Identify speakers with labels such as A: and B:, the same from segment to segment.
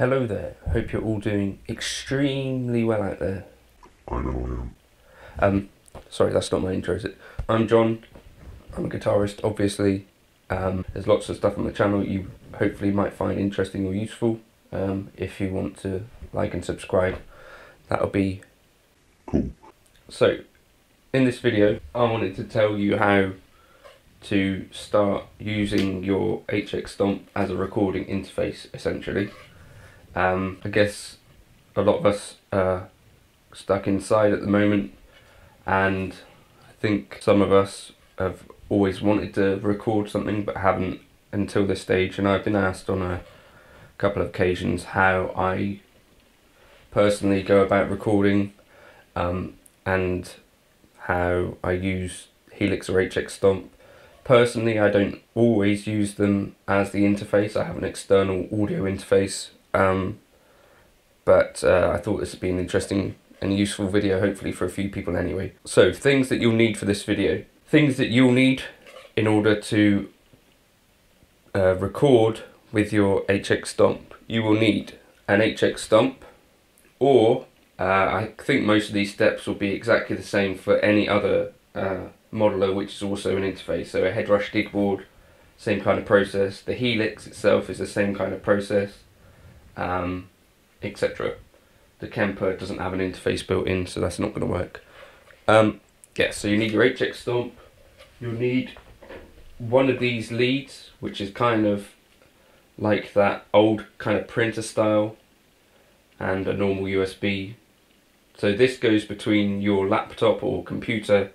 A: Hello there. Hope you're all doing extremely well out there.
B: I know I am.
A: Um, sorry, that's not my intro, is it? I'm John. I'm a guitarist, obviously. Um, there's lots of stuff on the channel you hopefully might find interesting or useful. Um, if you want to like and subscribe, that'll be
B: Cool.
A: So, in this video, I wanted to tell you how to start using your HX Stomp as a recording interface, essentially. Um, I guess a lot of us are stuck inside at the moment, and I think some of us have always wanted to record something but haven't until this stage. And I've been asked on a couple of occasions how I personally go about recording um, and how I use Helix or HX Stomp. Personally, I don't always use them as the interface. I have an external audio interface, um, but uh, I thought this would be an interesting and useful video, hopefully for a few people anyway. So, things that you'll need for this video. Things that you'll need in order to uh, record with your HX Stomp. You will need an HX Stomp or uh, I think most of these steps will be exactly the same for any other uh, modeler which is also an interface. So a Headrush gig board, same kind of process. The Helix itself is the same kind of process, um, etc. The Kemper doesn't have an interface built in, so that's not going to work. Um, yeah, so you need your HX Stomp. You'll need one of these leads, which is kind of like that old kind of printer style and a normal USB so this goes between your laptop or computer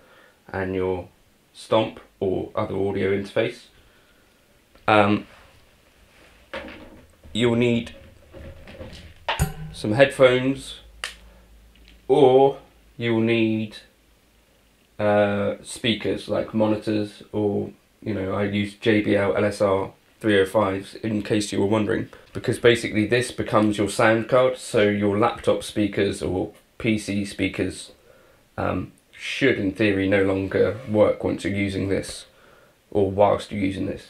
A: and your Stomp or other audio interface. Um, you'll need some headphones or you'll need uh, speakers like monitors or you know I use JBL LSR 305s in case you were wondering because basically this becomes your sound card so your laptop speakers or PC speakers um, should, in theory, no longer work once you're using this or whilst you're using this.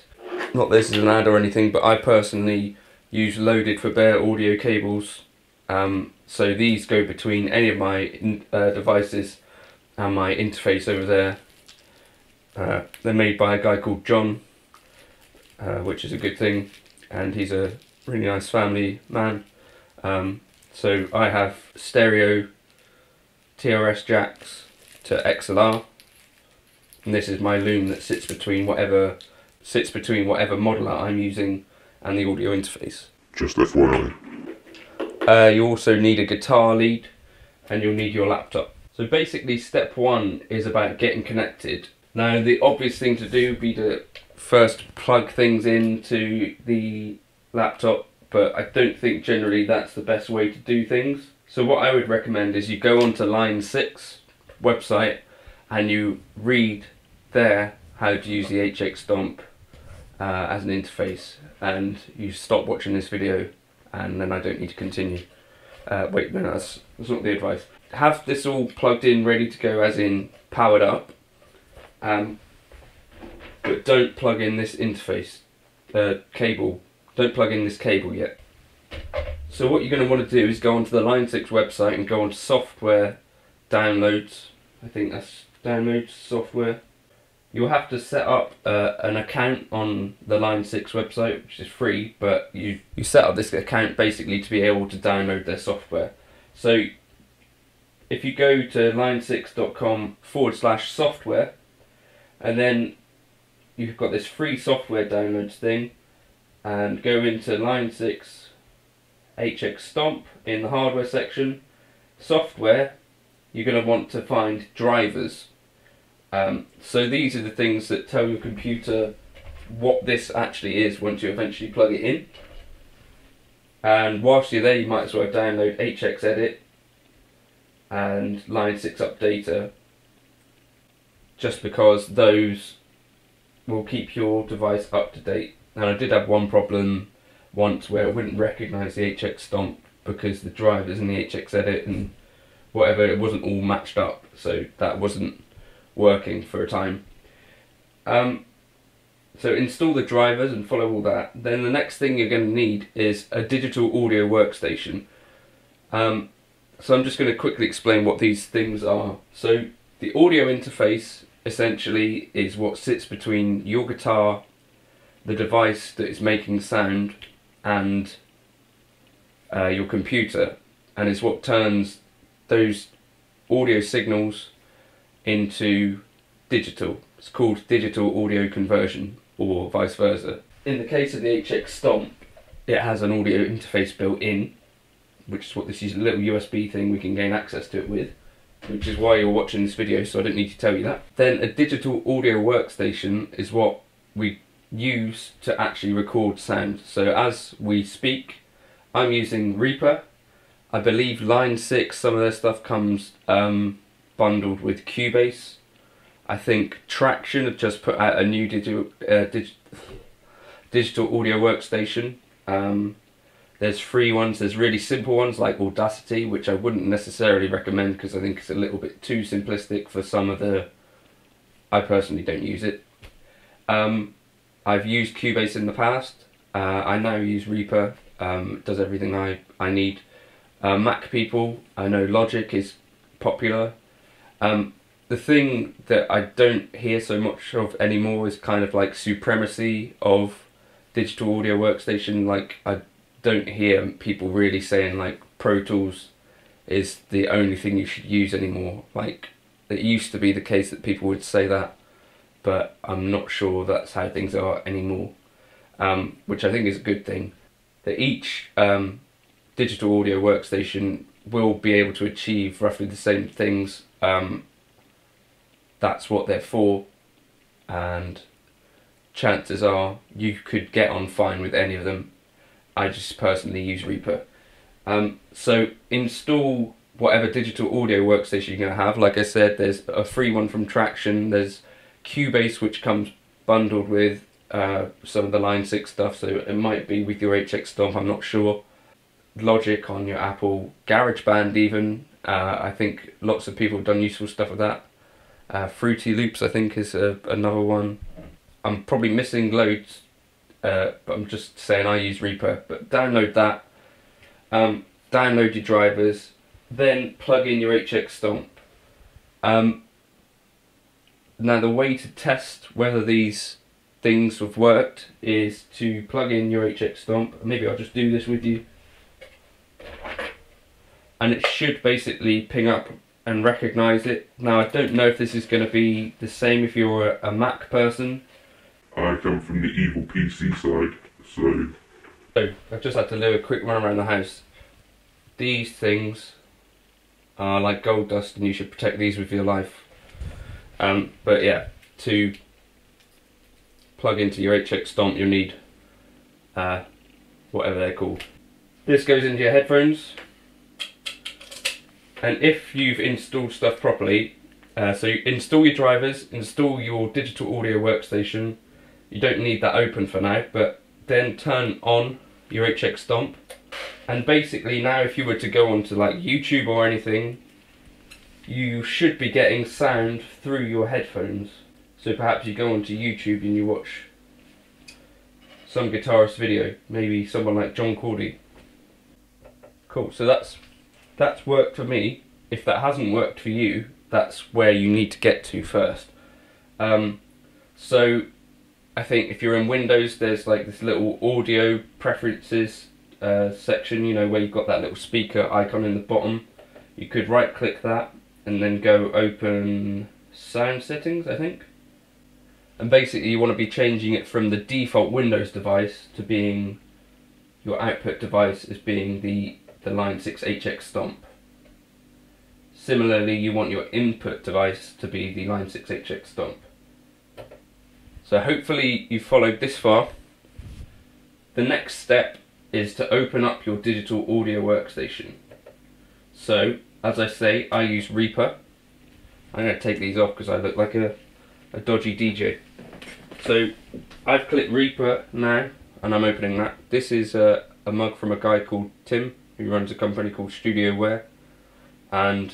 A: Not this is an ad or anything, but I personally use loaded for bare audio cables. Um, so these go between any of my uh, devices and my interface over there. Uh, they're made by a guy called John, uh, which is a good thing, and he's a really nice family man. Um, so I have stereo TRS jacks to XLR. And this is my loom that sits between whatever sits between whatever modeler I'm using and the audio interface.
B: Just FYI.
A: Uh, you also need a guitar lead and you'll need your laptop. So basically step one is about getting connected. Now the obvious thing to do would be to first plug things into the laptop but I don't think generally that's the best way to do things. So what I would recommend is you go onto Line 6 website and you read there how to use the HX Stomp uh, as an interface and you stop watching this video and then I don't need to continue. Uh, wait, no, that's, that's not the advice. Have this all plugged in, ready to go, as in powered up, um, but don't plug in this interface uh, cable. Don't plug in this cable yet. So what you're going to want to do is go onto the Line 6 website and go onto software, downloads, I think that's downloads, software. You'll have to set up uh, an account on the Line 6 website, which is free, but you, you set up this account basically to be able to download their software. So if you go to line6.com forward slash software, and then you've got this free software downloads thing, and go into Line 6 HX Stomp in the hardware section. Software, you're going to want to find drivers. Um, so these are the things that tell your computer what this actually is once you eventually plug it in. And whilst you're there, you might as well download HX Edit and Line 6 Updater just because those will keep your device up to date. And I did have one problem once where it wouldn't recognise the HX Stomp because the drivers in the HX Edit and whatever, it wasn't all matched up, so that wasn't working for a time. Um, so install the drivers and follow all that. Then the next thing you're going to need is a digital audio workstation. Um, so I'm just going to quickly explain what these things are. So the audio interface essentially is what sits between your guitar, the device that is making sound, and uh, your computer, and is what turns those audio signals into digital. It's called digital audio conversion, or vice versa. In the case of the HX Stomp, it has an audio interface built in, which is what this is a little USB thing we can gain access to it with, which is why you're watching this video, so I don't need to tell you that. Then a digital audio workstation is what we use to actually record sound. So as we speak, I'm using Reaper. I believe Line 6, some of their stuff comes um, bundled with Cubase. I think Tracktion have just put out a new digital, uh, dig digital audio workstation. Um, there's free ones, there's really simple ones like Audacity, which I wouldn't necessarily recommend because I think it's a little bit too simplistic for some of the... I personally don't use it. Um, I've used Cubase in the past. Uh, I now use Reaper. Um, does everything I, I need. Uh, Mac people, I know Logic is popular. Um, the thing that I don't hear so much of anymore is kind of like supremacy of digital audio workstation. Like I don't hear people really saying like Pro Tools is the only thing you should use anymore. Like it used to be the case that people would say that, but I'm not sure that's how things are anymore. Um, which I think is a good thing. That each um, digital audio workstation will be able to achieve roughly the same things. Um, that's what they're for, and chances are you could get on fine with any of them. I just personally use Reaper. Um, so install whatever digital audio workstation you're going to have. Like I said, there's a free one from Tracktion. There's Cubase, which comes bundled with uh, some of the Line 6 stuff, so it might be with your HX Stomp, I'm not sure. Logic on your Apple, GarageBand even, uh, I think lots of people have done useful stuff with that. Uh, Fruity Loops I think is a, another one. I'm probably missing loads, uh, but I'm just saying I use Reaper. But download that, um, download your drivers, then plug in your HX Stomp. Um, now the way to test whether these things have worked is to plug in your HX Stomp. Maybe I'll just do this with you. And it should basically ping up and recognize it. Now I don't know if this is going to be the same if you're a, a Mac person.
B: I come from the evil PC side, so
A: So I've just had to do a quick run around the house. These things are like gold dust and you should protect these with your life. Um, but yeah, to plug into your HX Stomp you'll need uh, whatever they're called. This goes into your headphones and if you've installed stuff properly, uh, so you install your drivers, install your digital audio workstation, you don't need that open for now, but then turn on your HX Stomp and basically now if you were to go onto like YouTube or anything you should be getting sound through your headphones. So perhaps you go onto YouTube and you watch some guitarist video maybe someone like John Cordy. Cool so that's that's worked for me if that hasn't worked for you that's where you need to get to first um, so I think if you're in Windows there's like this little audio preferences uh, section, you know, where you've got that little speaker icon in the bottom. You could right click that and then go open sound settings, I think. And basically you want to be changing it from the default Windows device to being your output device as being the, the Line 6 HX Stomp. Similarly, you want your input device to be the Line 6 HX Stomp. So hopefully you followed this far. The next step is to open up your digital audio workstation. So, as I say, I use Reaper. I'm going to take these off because I look like a, a dodgy DJ. So, I've clicked Reaper now, and I'm opening that. This is a, a mug from a guy called Tim, who runs a company called Studio Wear, and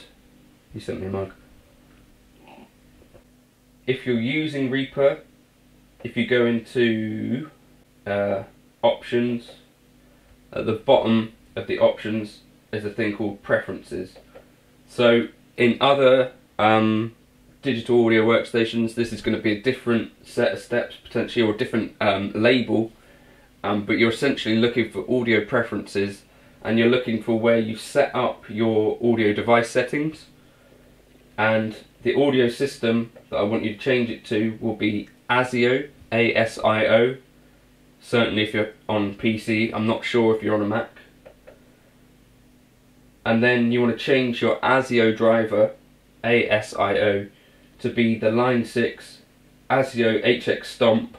A: he sent me a mug. If you're using Reaper, if you go into uh, options, at the bottom of the options is a thing called preferences. So in other um, digital audio workstations, this is going to be a different set of steps potentially or a different um, label, um, but you're essentially looking for audio preferences and you're looking for where you set up your audio device settings and the audio system that I want you to change it to will be ASIO, A-S-I-O. Certainly if you're on PC, I'm not sure if you're on a Mac. And then you want to change your ASIO driver, A-S-I-O, to be the Line 6 ASIO HX Stomp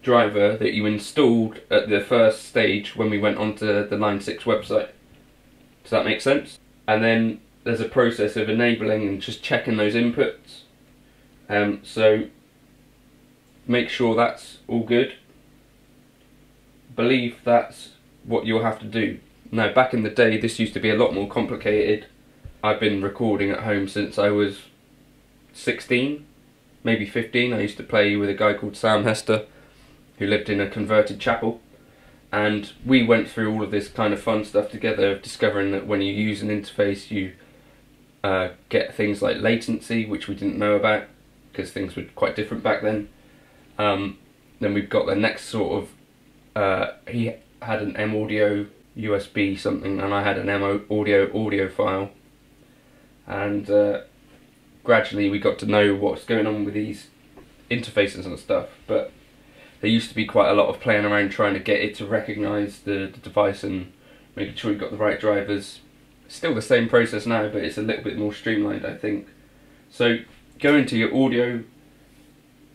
A: driver that you installed at the first stage when we went onto the Line 6 website. Does that make sense? And then there's a process of enabling and just checking those inputs. Um, so make sure that's all good. Believe that's what you'll have to do. Now back in the day this used to be a lot more complicated. I've been recording at home since I was 16, maybe 15. I used to play with a guy called Sam Hester who lived in a converted chapel and we went through all of this kind of fun stuff together discovering that when you use an interface you uh, get things like latency, which we didn't know about because things were quite different back then. Um, then we've got the next sort of. Uh, he had an M audio USB something, and I had an M audio Audiophile, and uh, gradually we got to know what's going on with these interfaces and stuff. But there used to be quite a lot of playing around trying to get it to recognise the, the device and making sure you got the right drivers still the same process now, but it's a little bit more streamlined, I think. So go into your audio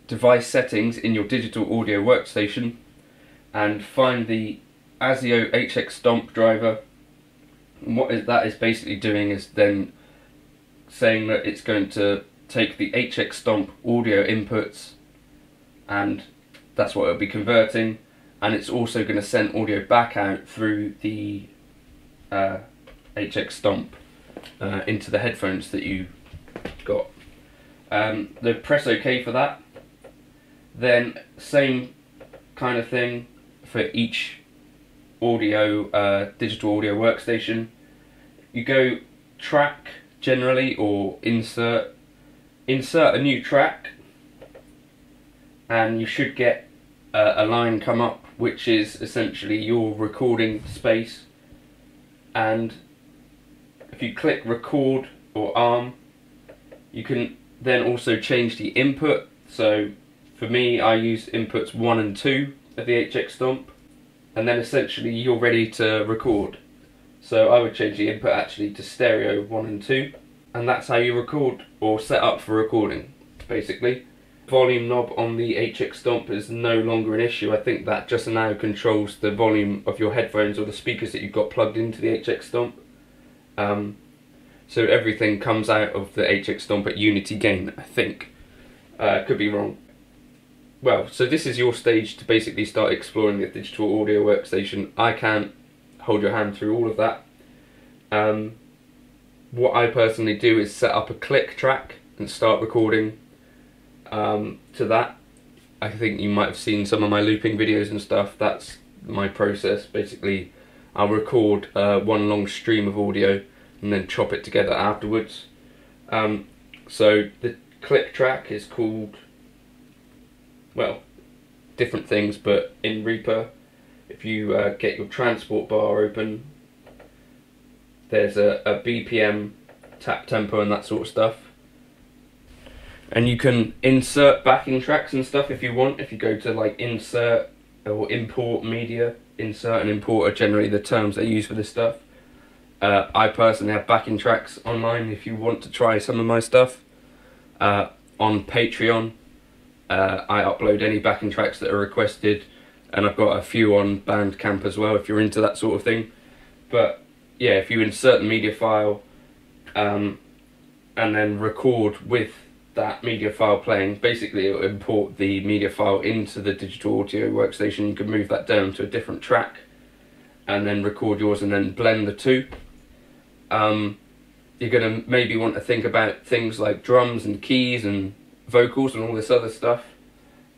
A: device settings in your digital audio workstation and find the ASIO HX Stomp driver. And what is, that is basically doing is then saying that it's going to take the HX Stomp audio inputs and that's what it'll be converting and it's also going to send audio back out through the uh, HX Stomp uh, into the headphones that you got. Um, then press OK for that. Then same kind of thing for each audio, uh, digital audio workstation. You go track generally or insert, insert a new track and you should get uh, a line come up which is essentially your recording space and if you click record or arm you can then also change the input so for me I use inputs 1 and 2 of the HX Stomp and then essentially you're ready to record so I would change the input actually to stereo 1 and 2 and that's how you record or set up for recording basically volume knob on the HX Stomp is no longer an issue. I think that just now controls the volume of your headphones or the speakers that you've got plugged into the HX Stomp. Um, so everything comes out of the HX Stomp at unity gain, I think. Uh, could be wrong. Well, so this is your stage to basically start exploring the digital audio workstation. I can't hold your hand through all of that. Um, what I personally do is set up a click track and start recording um, to that. I think you might have seen some of my looping videos and stuff. That's my process. Basically, I'll record uh, one long stream of audio and then chop it together afterwards. Um, so the click track is called, well, different things, but in Reaper, if you uh, get your transport bar open, there's a, a BPM, tap tempo and that sort of stuff. And you can insert backing tracks and stuff if you want, if you go to like insert or import media, insert and import are generally the terms they use for this stuff. Uh, I personally have backing tracks online if you want to try some of my stuff. Uh, on Patreon, uh, I upload any backing tracks that are requested, and I've got a few on Bandcamp as well if you're into that sort of thing. But yeah, if you insert the media file um, and then record with that media file playing, basically it will import the media file into the digital audio workstation. You can move that down to a different track and then record yours and then blend the two um, you're going to maybe want to think about things like drums and keys and vocals and all this other stuff.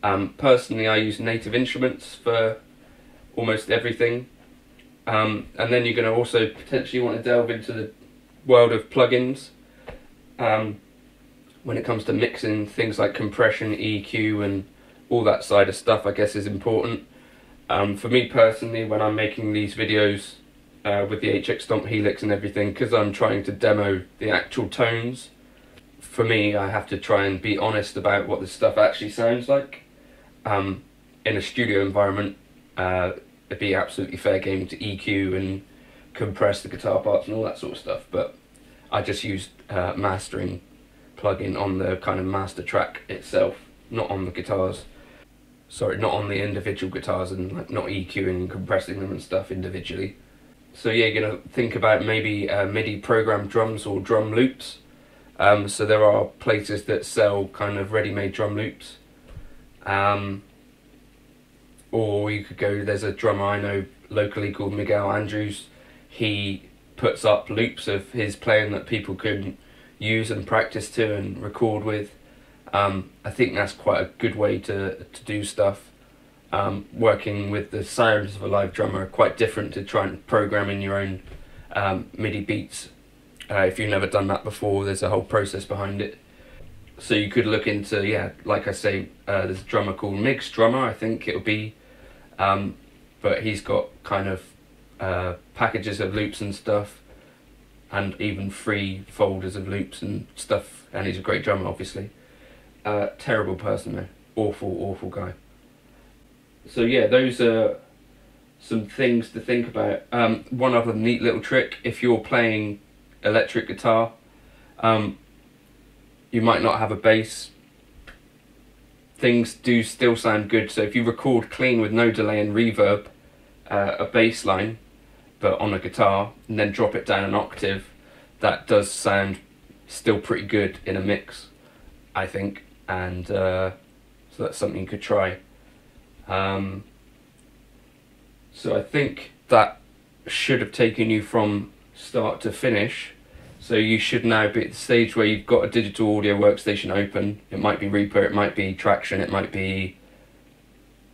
A: Um, personally, I use Native Instruments for almost everything. Um, and then you're going to also potentially want to delve into the world of plugins. Um, when it comes to mixing, things like compression, EQ, and all that side of stuff, I guess, is important. Um, for me personally, when I'm making these videos uh, with the HX Stomp Helix and everything, because I'm trying to demo the actual tones, for me, I have to try and be honest about what the stuff actually sounds like. Um, in a studio environment, uh, it'd be absolutely fair game to EQ and compress the guitar parts and all that sort of stuff. But I just used uh, mastering plugin on the kind of master track itself, not on the guitars. Sorry, not on the individual guitars and like not EQing and compressing them and stuff individually. So yeah, you're gonna think about maybe uh, MIDI program drums or drum loops. Um, so there are places that sell kind of ready-made drum loops. Um, or you could go, there's a drummer I know locally called Miguel Andrews. He puts up loops of his playing that people can use and practice to and record with. Um, I think that's quite a good way to, to do stuff. Um, working with the sounds of a live drummer are quite different to trying to program in your own um, MIDI beats uh, if you've never done that before, there's a whole process behind it. So you could look into, yeah, like I say, uh, there's a drummer called MigsDrummer, I think it'll be. Um, but he's got kind of uh, packages of loops and stuff, and even free folders of loops and stuff. And he's a great drummer, obviously. Uh, terrible person, though. Awful, awful guy. So yeah, those are some things to think about. Um, one other neat little trick: if you're playing electric guitar. Um, you might not have a bass. Things do still sound good, so if you record clean with no delay and reverb, uh, a bass line, but on a guitar, and then drop it down an octave, that does sound still pretty good in a mix, I think, and uh, so that's something you could try. Um, so I think that should have taken you from start to finish. So you should now be at the stage where you've got a digital audio workstation open. It might be Reaper, it might be Tracktion, it might be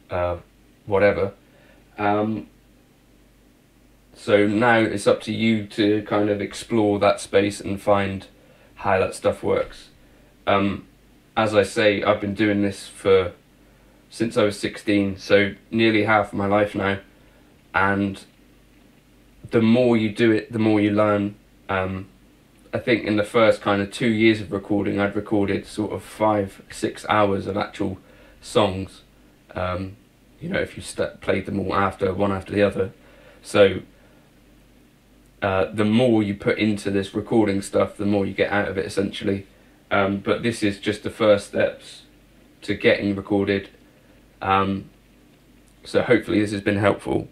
A: uh, whatever. Um, so now it's up to you to kind of explore that space and find how that stuff works. Um, as I say, I've been doing this for since I was 16, so nearly half my life now, and the more you do it, the more you learn. Um, I think in the first kind of two years of recording, I'd recorded sort of five, six hours of actual songs. Um, you know, if you st- played them all after one after the other. So uh, the more you put into this recording stuff, the more you get out of it essentially. Um, but this is just the first steps to getting recorded. Um, so hopefully this has been helpful.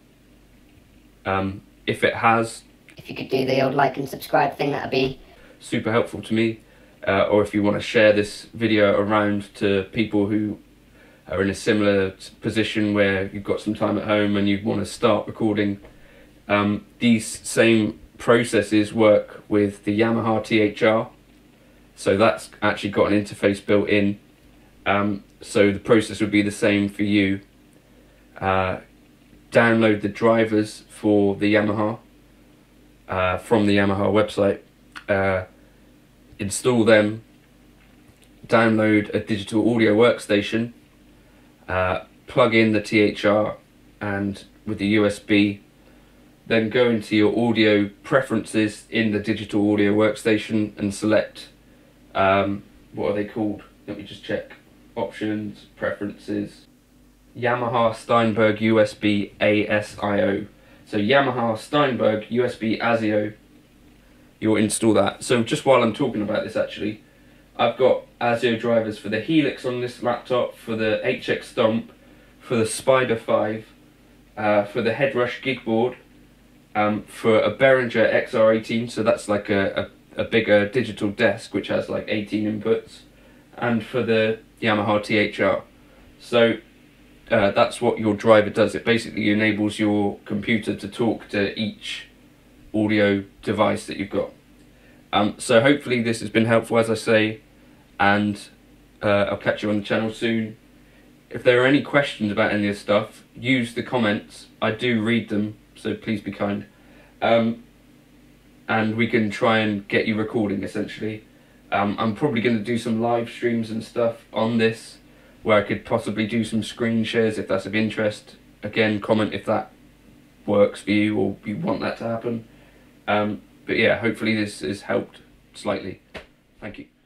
A: Um, if it has,
C: if you could do the old like and subscribe thing, that'd be
A: super helpful to me. Uh, or if you want to share this video around to people who are in a similar position where you've got some time at home and you want to start recording, um, these same processes work with the Yamaha THR. So that's actually got an interface built in. Um, so the process would be the same for you. Uh, download the drivers for the Yamaha uh, from the Yamaha website, uh, install them, download a digital audio workstation, uh, plug in the THR and with the USB, then go into your audio preferences in the digital audio workstation and select um, what are they called? Let me just check. Options, preferences, Yamaha Steinberg USB ASIO. So Yamaha Steinberg USB ASIO, you'll install that. So just while I'm talking about this actually, I've got ASIO drivers for the Helix on this laptop, for the HX Stomp, for the Spider 5, uh, for the Headrush gig board, um, for a Behringer XR18, so that's like a, a, a bigger digital desk which has like 18 inputs, and for the Yamaha THR. So uh, that's what your driver does. It basically enables your computer to talk to each audio device that you've got. Um, so hopefully this has been helpful, as I say, and uh, I'll catch you on the channel soon. if there are any questions about any of this stuff, use the comments. I do read them, so please be kind. Um, and we can try and get you recording essentially. Um, I'm probably going to do some live streams and stuff on this where I could possibly do some screen shares if that's of interest. Again, comment if that works for you or you want that to happen. Um, but yeah, hopefully this has helped slightly. Thank you.